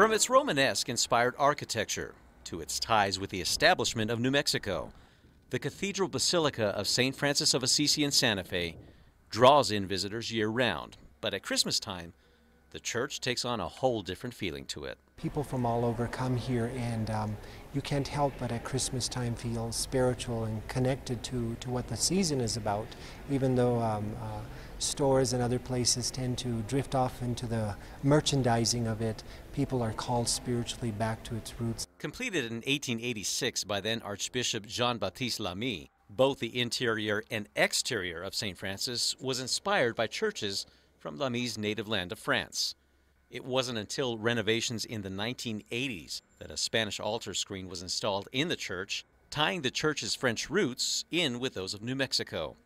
From its Romanesque inspired architecture to its ties with the establishment of New Mexico, the Cathedral Basilica of St. Francis of Assisi in Santa Fe draws in visitors year round. But at Christmas time, the church takes on a whole different feeling to it. People from all over come here, and um, you can't help but at Christmas time feel spiritual and connected to, to what the season is about, even though um, uh, stores and other places tend to drift off into the merchandising of it. People are called spiritually back to its roots. Completed in 1886 by then Archbishop Jean Baptiste Lamy, both the interior and exterior of St. Francis was inspired by churches from Lamy's native land of France. It wasn't until renovations in the 1980s that a Spanish altar screen was installed in the church, tying the church's French roots in with those of New Mexico.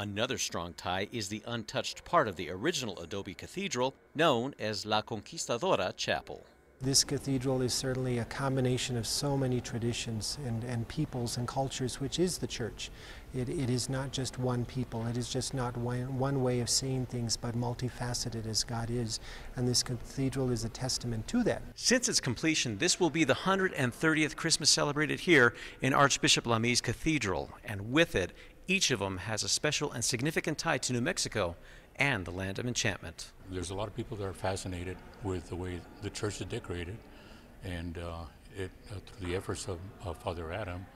Another strong tie is the untouched part of the original adobe cathedral, known as La Conquistadora Chapel. This cathedral is certainly a combination of so many traditions and, and peoples and cultures, which is the church. It, it is not just one people, it is just not one, one way of seeing things, but multifaceted as God is. And this cathedral is a testament to that. Since its completion, this will be the 130th Christmas celebrated here in Archbishop Lamy's Cathedral, and with it, each of them has a special and significant tie to New Mexico and the land of enchantment. There's a lot of people that are fascinated with the way the church is decorated, and uh, it, uh, through the efforts of, of Father Adam,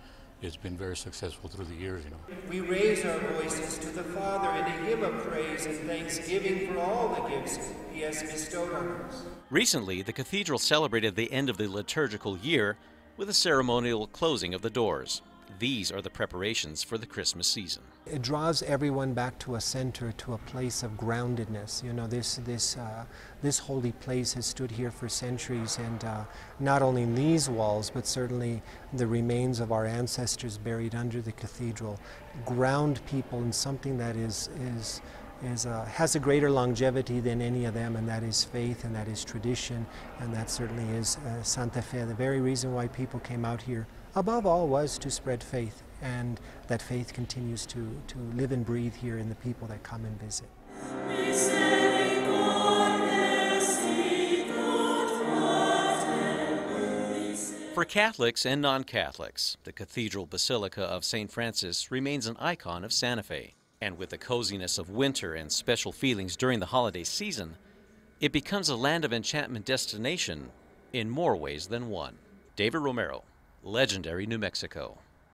it's been very successful through the years, you know. We raise our voices to the Father in a hymn of praise and thanksgiving for all the gifts He has bestowed on us. Recently, the cathedral celebrated the end of the liturgical year with a ceremonial closing of the doors. These are the preparations for the Christmas season. It draws everyone back to a center, to a place of groundedness. You know, this this uh, this holy place has stood here for centuries, and uh, not only in these walls, but certainly the remains of our ancestors buried under the cathedral, ground people in something that is is. Is, uh, has a greater longevity than any of them, and that is faith, and that is tradition, and that certainly is uh, Santa Fe. The very reason why people came out here above all was to spread faith and that faith continues to, to live and breathe here in the people that come and visit. For Catholics and non Catholics, the Cathedral Basilica of St. Francis remains an icon of Santa Fe. And with the coziness of winter and special feelings during the holiday season, it becomes a land of enchantment destination in more ways than one. David Romero, Legendary New Mexico.